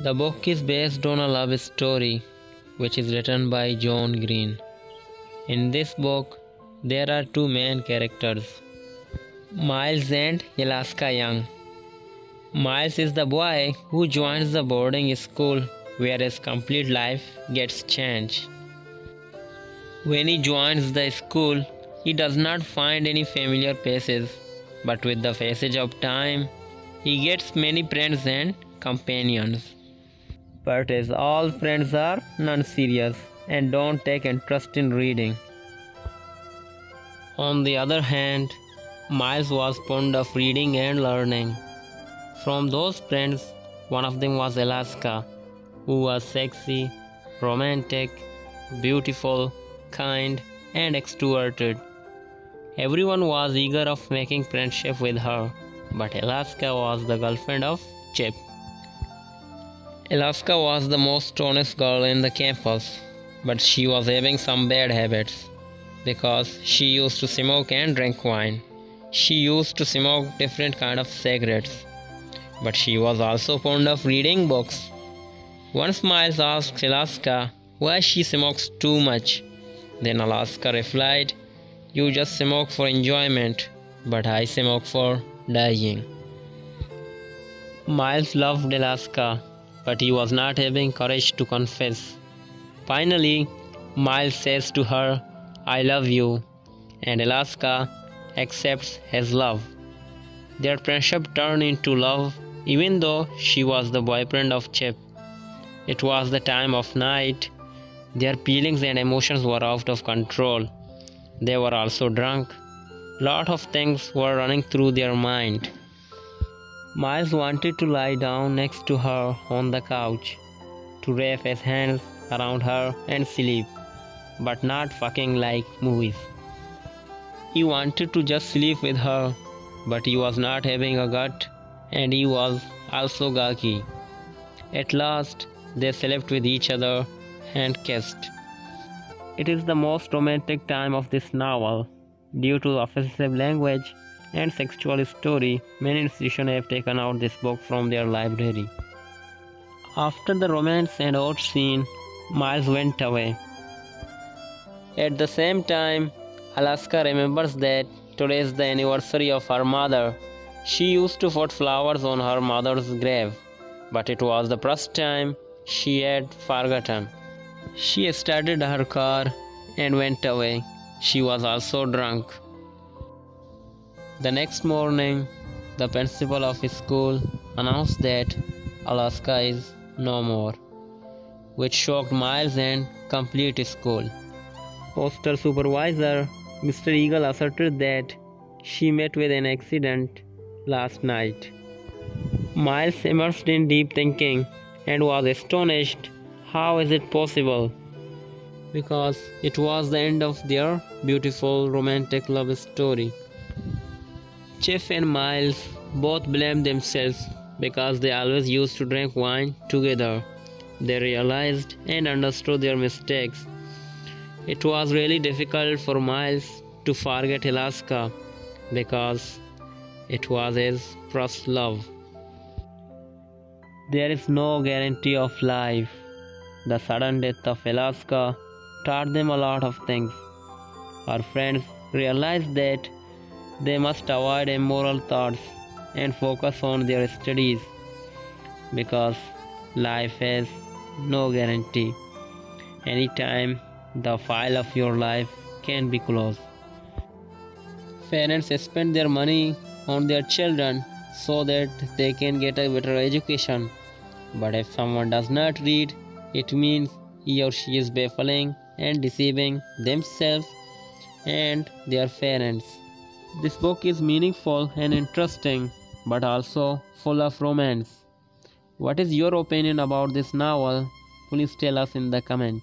The book is based on a love story which is written by John Green. In this book, there are two main characters Miles and Alaska Young. Miles is the boy who joins the boarding school where his complete life gets changed. When he joins the school, he does not find any familiar faces, but with the passage of time, he gets many friends and companions. But as all friends are non serious and don't take interest in reading. On the other hand, Miles was fond of reading and learning. From those friends, one of them was Alaska, who was sexy, romantic, beautiful, kind, and extroverted. Everyone was eager of making friendship with her, but Alaska was the girlfriend of Chip. Alaska was the most honest girl in the campus, but she was having some bad habits because she used to smoke and drink wine. She used to smoke different kind of cigarettes, but she was also fond of reading books. Once Miles asked Alaska why she smokes too much. Then Alaska replied, You just smoke for enjoyment, but I smoke for dying. Miles loved Alaska but he was not having courage to confess. Finally, Miles says to her, I love you, and Alaska accepts his love. Their friendship turned into love, even though she was the boyfriend of Chip. It was the time of night. Their feelings and emotions were out of control. They were also drunk. Lot of things were running through their mind. Miles wanted to lie down next to her on the couch, to wrap his hands around her and sleep, but not fucking like movies. He wanted to just sleep with her, but he was not having a gut and he was also gawky. At last, they slept with each other and kissed. It is the most romantic time of this novel due to offensive language and sexual story, many institutions have taken out this book from their library. After the romance and odd scene, Miles went away. At the same time, Alaska remembers that today is the anniversary of her mother. She used to put flowers on her mother's grave, but it was the first time she had forgotten. She started her car and went away. She was also drunk. The next morning, the principal of school announced that Alaska is no more, which shocked Miles and complete school. Hostel supervisor Mr. Eagle asserted that she met with an accident last night. Miles immersed in deep thinking and was astonished how is it possible? Because it was the end of their beautiful romantic love story. Chip and Miles both blamed themselves because they always used to drink wine together. They realized and understood their mistakes. It was really difficult for Miles to forget Alaska because it was his first love. There is no guarantee of life. The sudden death of Alaska taught them a lot of things. Our friends realized that they must avoid immoral thoughts and focus on their studies because life has no guarantee. Anytime the file of your life can be closed. Parents spend their money on their children so that they can get a better education. But if someone does not read, it means he or she is baffling and deceiving themselves and their parents. This book is meaningful and interesting, but also full of romance. What is your opinion about this novel? Please tell us in the comment.